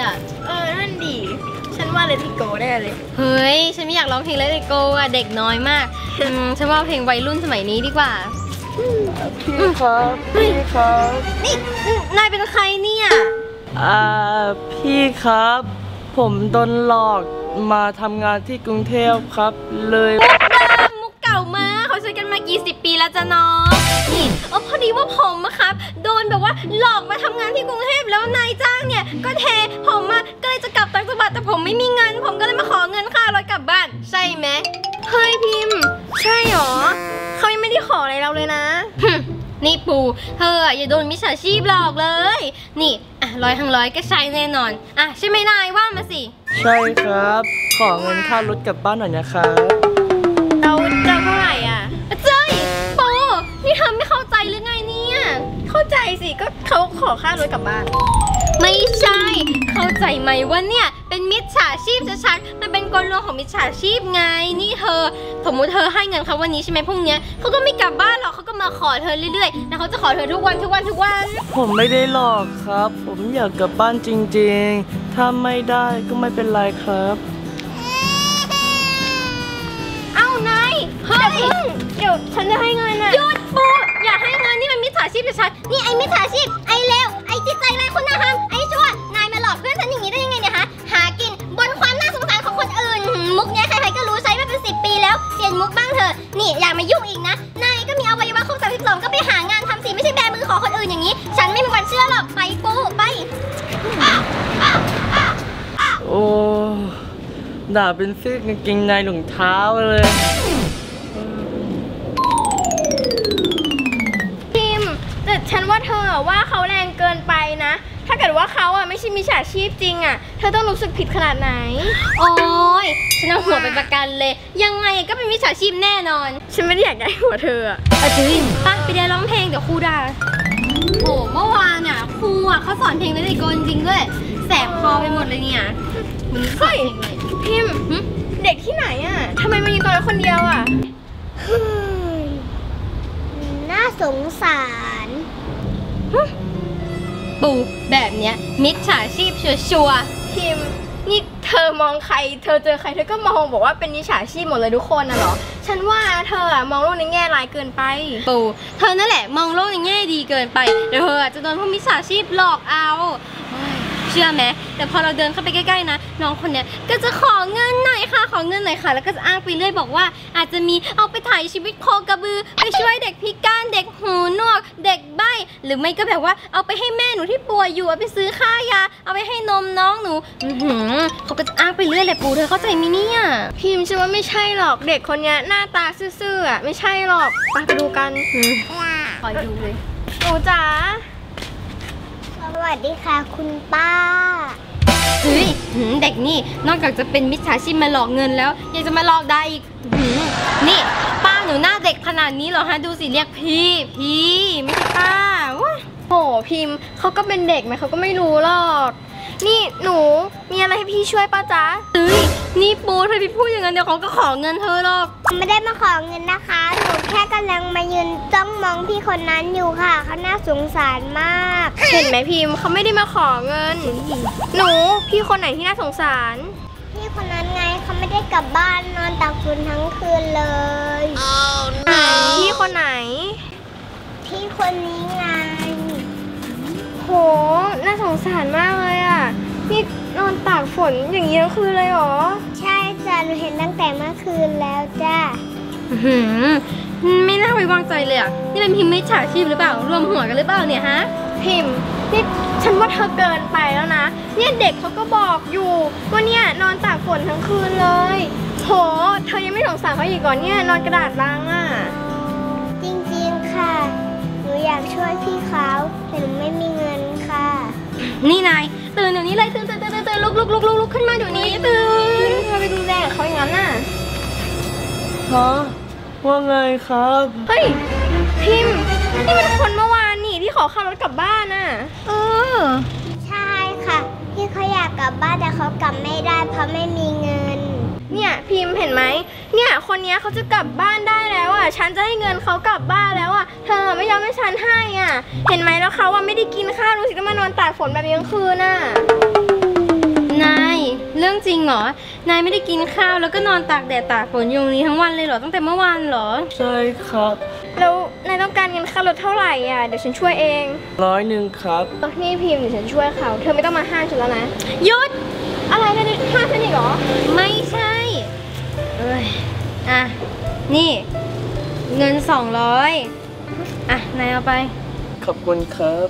อะ เออ นั่นดี ฉันว่าเลติโกแน่เลย เฮ้ย ฉันไม่อยากร้องเพลงเลติโกอะ เด็กน้อยมากอืมฉันว่าเพลงวัยรุ่นสมัยนี้ดีกว่าพี่ครับพี่ครับนี่นายเป็นใครเนี่ย อ่า พี่ครับ ผมโดนหลอกมาทำงานที่กรุงเทพครับ เลยมุกเดิมมุกเก่ามากเขาช่วยกันมากี่สิบปีแล้วจ้ะน้องนี่เออพอดีว่าผมอะครับโด นแบบว่าหลอกมาทำงานที่กรุงเทพแล้วนายจ้างเนี่ย ก็เทผมอะก็เลยจะกลับต่างจังหวัดแต่ผมไม่มีเงิน ผมก็เลยมาขอเงินค่ารถกลับบ้าน ใช่ไหมเฮ้ยพิมพ์ ใช่หรอเขายังไม่ได้ขออะไรเราเลยนะหึนี่ปูเธออะอย่าโดนมิจฉาชีพหลอกเลย นี่อะร้อยทั้งร้อยก็ใช่แน่นอนอะใช่ไหมนายว่ามาสิ ใช่ครับ ขอเงินค่ารถกลับบ้านหน่อยนะครับ ค่ารถกลับบ้าน ไม่ใช่ เข้าใจไหมว่าเนี่ยเป็นมิจฉาชีพชัดๆมันเป็นกลลวงของมิจฉาชีพไง นี่เธอ สมมุติเธอให้เงินเขาวันนี้ใช่ไหมพรุ่งเนี้ยเขาก็ไม่กลับบ้านหรอกเขาก็มาขอเธอเรื่อยๆ แล้วเขาจะขอเธอทุกวันทุกวันทุกวัน ผมไม่ได้หลอกครับ ผมอยากกลับบ้านจริงๆ ถ้าไม่ได้ก็ไม่เป็นไรครับเอ้านายเฮ้ยเดี๋ยวฉันจะให้เงินอะหยุดปูอย่าให้เงินนี่มันมิจฉาชีพชัดๆนี่ไอ้มิจฉาชีพไอ้เลวไอ้ จิตใจไรคุณธรรมไอ้ชั่ว นายมาหลอกเพื่อนฉันอย่างนี้ได้ยังไงเนี่ยฮะ หากินบนความน่าสงสารของคนอื่น มุกเนี้ยใครๆก็รู้ใช้มาเป็นสิบปีแล้ว เปลี่ยนมุกบ้างเถอะ นี่อย่ามายุ่งอีกนะ นายก็มีอวัยวะครบ32ก็ไปหางานทำสิไม่ใช่แบมือขอคนอื่นอย่างนี้ ฉันไม่มีวันเชื่อหรอก ไปปูไป โอ้ ด่าเป็นซีกกางเกงในหลงเท้าเลย ฉันว่าเธออะว่าเขาแรงเกินไปนะ ถ้าเกิดว่าเขาอะไม่ใช่มิจฉาชีพจริงอะ เธอต้องรู้สึกผิดขนาดไหน โอ้ยฉันเอาหัวเป็นประกันเลย ยังไงก็เป็นมิจฉาชีพแน่นอน ฉันไม่ได้อยากได้หัวเธออะอาจริงป้าไปเรียนร้องเพลงเดี๋ยวครูด่าโหเมื่อวานอะครูอะเขาสอนเพลงเลยโกนจริงด้วย แสบคอไปหมดเลยเนี่ยมันสอนเพลงเลยพิมพ์หึเด็กที่ไหนอะทำไมมาอยู่ตรงนั้นคนเดียวอะน่าสงสาร ปูแบบเนี้ยมิจฉาชีพชัวร์พิมนี่เธอมองใคร เธอเจอใครเธอก็มองบอกว่าเป็นนิชาชีพหมดเลยทุกคนนะเหรอ ฉันว่าเธออะมองโลกในแง่ร้ายเกินไป ปูเธอนั่นแหละมองโลกในแง่ดีเกินไปเดี๋ยวเธอจะโดนพวกมิจฉาชีพหลอกเอา เฮ้ยเชื่อไหมแต่พอเราเดินเข้าไปใกล้ๆนะ น้องคนเนี้ยก็จะขอเงินหน่อยค่ะ ขอเงินหน่อยค่ะ แล้วก็จะอ้างไปเรื่อยบอกว่า อาจจะมีเอาไปถ่ายชีวิตโคกระบือ ไปช่วยเด็กพิการเด็กหูหนวก เด็กใบ้ หรือไม่ก็แบบว่าเอาไปให้แม่หนูที่ป่วยอยู่เอาไปซื้อค่ายาเอาไปให้นมน้องหนูอือหือเขาก็จะอ้างไปเรื่อยแหละปูเธอเข้าใจไหมเนี่ยพิมพ์ฉันว่าไม่ใช่หรอกเด็กคนเนี้ยหน้าตาซื่อๆอะไม่ใช่หรอกไปไปดูกันคอยดูเลยหนูจ๋าส วัสดีค่ะคุณป้า เฮ้ยหืมเด็กนี่ นอกจากจะเป็นมิจฉาชีพมาหลอกเงินแล้ว ยังจะมาหลอกได้อีกหืมนี่ป้าหนูหน้าเด็กขนาดนี้เหรอฮะ ดูสิเรียกพี่ พี่ไม่ใช่ป้าว้าโหพิมพ์เขาก็เป็นเด็กไหมเขาก็ไม่รู้หรอก นี่หนูมีอะไรให้พี่ช่วยป้าจ๊ะเฮ้ย นี่ปูเธอไปพูดอย่างนั้นเดี๋ยวเขาก็ขอเงินเธอหรอก ไม่ได้มาขอเงินนะคะ หนูแค่กำลังมายืนจ้องมองพี่คนนั้นอยู่ค่ะ เขาน่าสงสารมาก เห็นไหมพิมพ์เขาไม่ได้มาขอเงิน หนูพี่คนไหนที่น่าสงสาร พี่คนนั้นไงเขาไม่ได้กลับบ้านนอนตากฝนทั้งคืนเลยไหนพี่คนไหน พี่คนนี้ไง โห น่าสงสารมากเลยอะ นี่นอนตากฝนอย่างนี้ทั้งคืนเลยเหรอ ใช่จ้ะหนูเห็นตั้งแต่เมื่อคืนแล้วจ้ะอื้อหือไม่น่าไว้วางใจเลยอะ นี่เป็นพิมพ์มิจฉาชีพหรือเปล่า รวมหัวกันหรือเปล่าเนี่ยฮะ พิมพ์นี่ฉันว่าเธอเกินไปแล้วนะ เนี่ยเด็กเขาก็บอกอยู่ว่าเนี่ยนอนตากฝนทั้งคืนเลย โห เธอยังไม่สงสารเขาอีกก่อนเนี่ยนอนกระดาษลังอะ จริงๆค่ะ หนูอยากช่วยพี่เขาแต่หนูไม่มีเงินค่ะ นี่นายตื่น เดี๋ยวนี้เลยตื่นตื่นตื่นตื่นลุกลุกลุกลุกลุกขึ้นมาเดี๋ยวนี้ตื่นเธอไปดูแลกับเขาอย่างนั้นน่ะฮะว่าไงครับ เฮ้ยพิมพ์นี่มันคนเมื่อวานนี่ที่ขอข้าวรถกลับบ้านน่ะ เออ ใช่ค่ะพี่เขาอยากกลับบ้านแต่เขากลับไม่ได้เพราะไม่มีเงิน เนี่ยพิมพ์เห็นไหม เนี่ยคนเนี้ยเขาจะกลับบ้านได้แล้วอะ ฉันจะให้เงินเขากลับบ้านแล้วอะ เธอไม่ยอมให้ฉันให้อะ เห็นไหมแล้วเขาอะไม่ได้กินข้าวดูสิต้องมานอนตากฝนแบบนี้ทั้งคืนน่ะ นาย เรื่องจริงเหรอ นายไม่ได้กินข้าวแล้วก็นอนตากแดดตากฝนอยู่ตรงนี้ทั้งวันเลยเหรอตั้งแต่เมื่อวานเหรอ ใช่ครับ แล้วนายต้องการเงินค่ารถเท่าไหร่อะ เดี๋ยวฉันช่วยเองร้อยหนึ่งครับตอนนี่พิมพ์เดี๋ยวฉันช่วยเขา เธอไม่ต้องมาห้ามฉันแล้วนะหยุด อะไรนะนี่ห้ามฉันอีกเหรอ ไม่ใช่ เอ้ย อะ นี่ เงินสองร้อยอะ นายเอาไป ขอบคุณครับ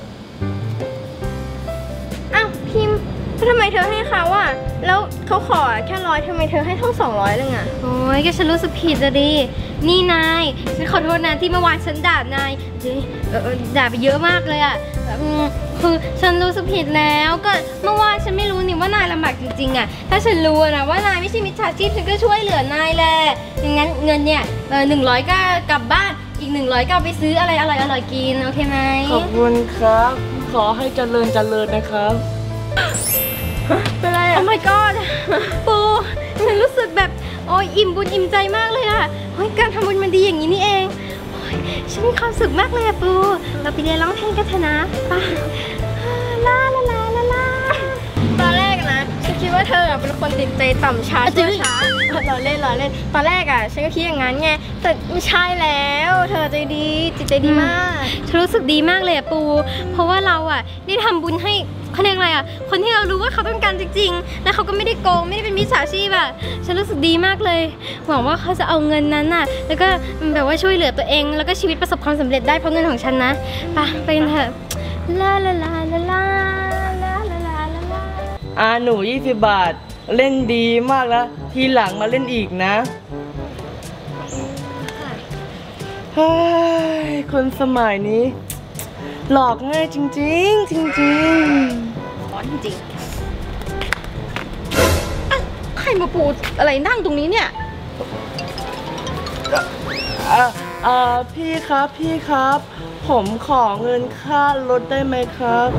ทำไมเธอให้เขาอะ แล้วเขาขอแค่ร้อยทำไมเธอให้ทั้งสองร้อยเลยอะ โอ้ยก็ฉันรู้สึกผิดอะดิ นี่นาย ฉันขอโทษนะที่เมื่อวานฉันด่านายเฮ้ยเออเออด่าไปเยอะมากเลยอะอืมคือฉันรู้สึกผิดแล้วก็เมื่อวานฉันไม่รู้นี่ว่านายลำบากจริงๆอะถ้าฉันรู้อะนะว่านายไม่ใช่มิจฉาชีพฉันก็ช่วยเหลือนายแหละอย่างงั้นเงินเนี่ยเออหนึ่งร้อยก็กลับบ้านอีกหนึ่งร้อยก็เอาไปซื้ออะไรอร่อยอร่อยๆกินโอเคไหมขอบคุณครับ ขอให้เจริญเจริญนะครับ เป็นไรโอ้ my god ปูฉันรู้สึกแบบโอ้ยอิ่มบุญอิ่มใจมากเลยอะโอ้ยการทำบุญมันดีอย่างนี้นี่เองโอ้ยฉันมีความสุขมากเลยอะปู เราไปเรียนร้องเพลงกันเถอะนะไป้าลาลาลาลาลา คิดว่าเธอเป็นคนติดใจต่ำช้าชั่วช้าเราเล่นเราเล่น ตอนแรกอะฉันก็คิดอย่างนั้นไง แต่ไม่ใช่แล้ว เธอใจดีจิตใจดีมาก ฉันรู้สึกดีมากเลยอะปู เพราะว่าเราอะได้ทำบุญให้เขาเรียกอะไรอะ คนที่เรารู้ว่าเขาต้องการจริงๆ และเขาก็ไม่ได้โกงไม่ได้เป็นมิจฉาชีพอะ ฉันรู้สึกดีมากเลย หวังว่าเขาจะเอาเงินนั้นอะ แล้วก็แบบว่าช่วยเหลือตัวเอง แล้วก็ชีวิตประสบความสำเร็จได้เพราะเงินของฉันนะไปไปกันเถอะลาลาลาลา อ่าหนู 20 บาท เล่นดีมากแล้ว ทีหลังมาเล่นอีกนะเฮ้ยคนสมัยนี้ หลอกง่ายจริง ๆ จริงร้อนจริงใครมาปูอะไรนั่งตรงนี้เนี่ย ๆอะอ่าพี่ครับพี่ครับ ผมขอเงินค่ารถได้ไหมครับ